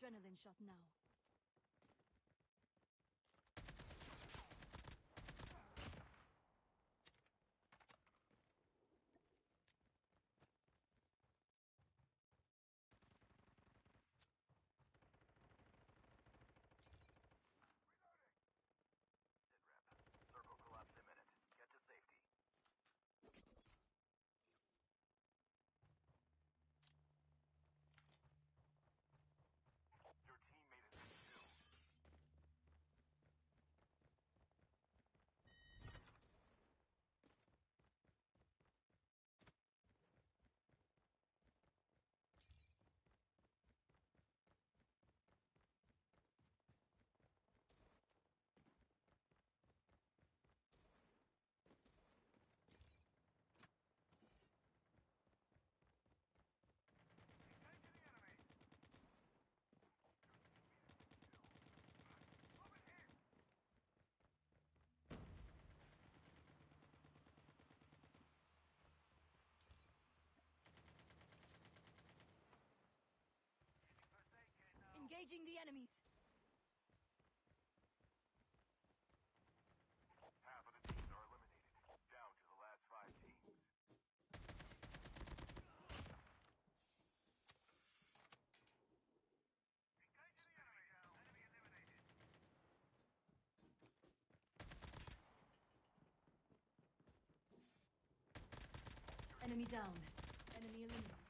adrenaline shot now. Engaging the enemies. Half of the teams are eliminated. Down to the last five teams. Enemy. Down. Enemy eliminated.